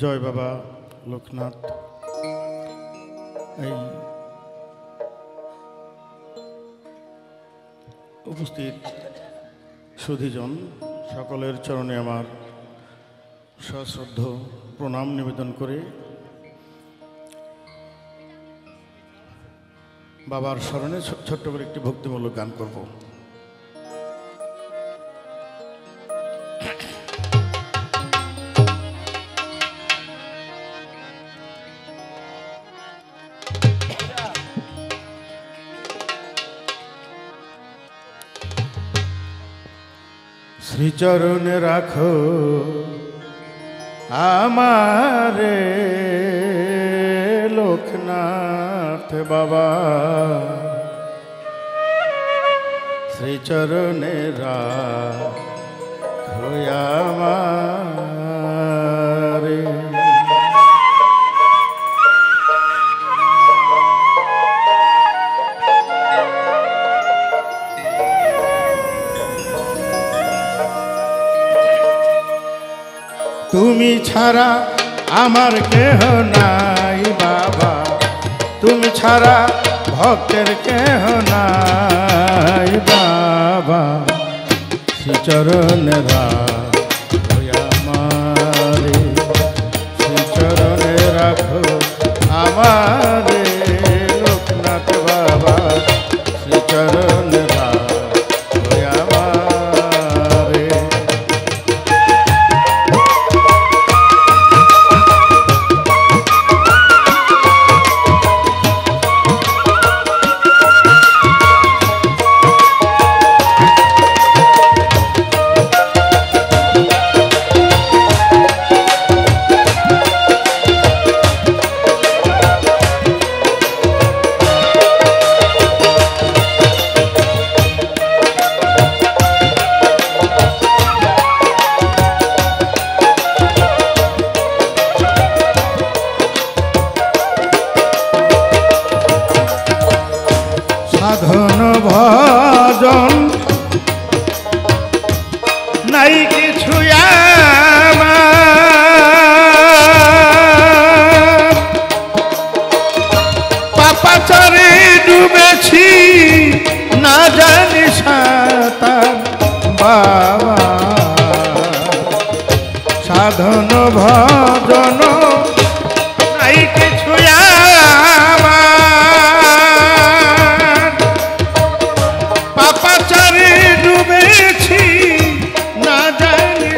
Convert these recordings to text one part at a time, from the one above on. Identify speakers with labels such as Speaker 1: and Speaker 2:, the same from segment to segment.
Speaker 1: জয় বাবা লোকনাথ। এই উপস্থিত সুধীজন, সকলের চরণে আমার সশ্রদ্ধ প্রণাম নিবেদন করে বাবার স্মরণে ছোট্ট করে একটি ভক্তিমূলক গান করব। শ্রীচরণে রাখো আমারে লোকনাথ বাবা। শ্রীচরণে রাখো আমারে। তুমি ছাড়া আমার কেহ নাই, বাবা। তুমি ছাড়া ভক্তের কেহ নাই, বাবা। শ্রীচরণ আমারে। শ্রীচরণে রাখো আমারে। বাবা সাধন ভজন নাই কিছু পাপাচারে ডুবেছি না জানি।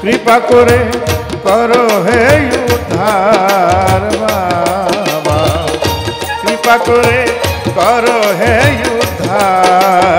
Speaker 1: কৃপা করো करो है युद्धा।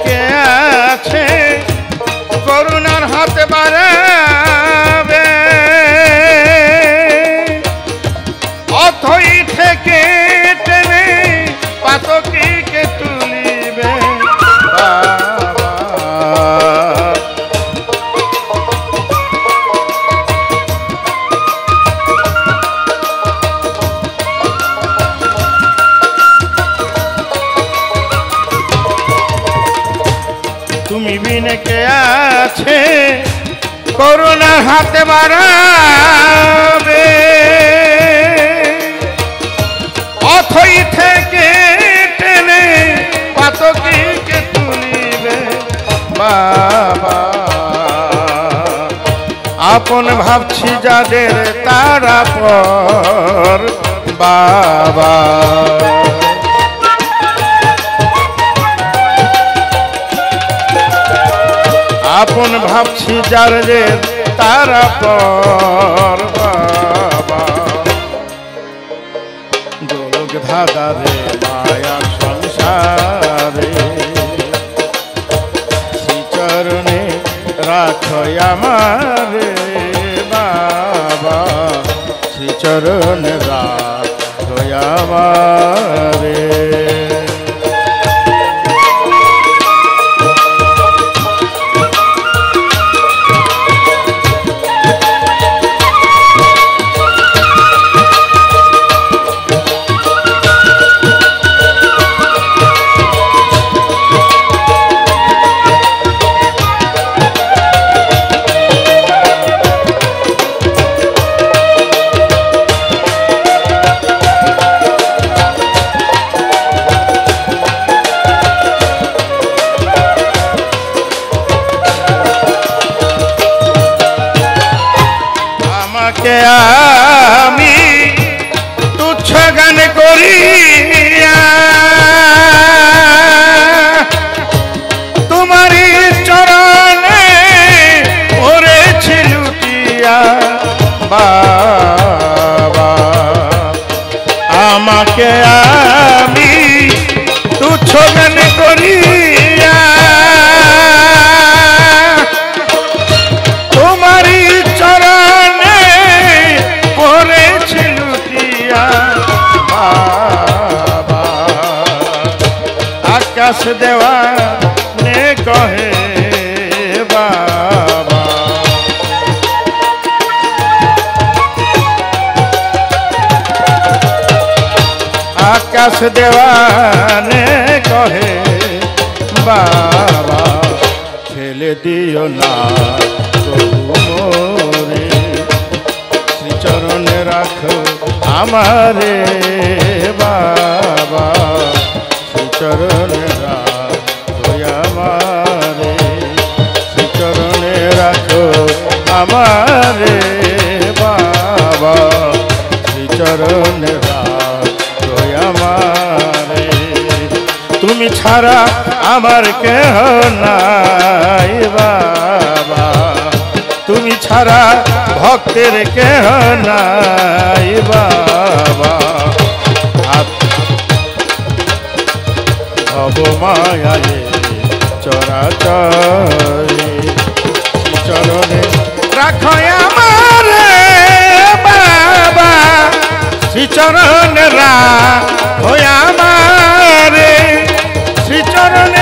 Speaker 1: কে আছে? করুণার হাতে বাড়াবে আছে করুণার হাতে বাড়াবে। অথই থেকে টেনে পাতকিকে তুলিবে বাবা। আপন ভাবছি যাদের তারা পর বাবা। আপন ভাবছি যার যে তারা পর বাবা। গোলক ধাঁধারে মায়া সংসারে। শ্রীচরণে রাখো আমারে বাবা। শ্রীচরণে আমারে। আমাকে আমি তুচ্ছ বাবা। আকাশ দেওয়া নে কহে আকাশ দেওয়ানে কহে বাবা ফেলে দিও না মোরে। শ্রীচরণে রাখো আমারে, বাবা, শ্রীচরণে রাখো আমারে। শ্রীচরণে রাখো আমারে। ছাড়া আমার কেহ নাই বাবা। তুমি ছাড়া ভক্তের কেহ নাই বাবা। ভব মায়ায়ে চরাচরে চরণে রাখো আমার বাবা। শ্রীচরণ রাখো কারণে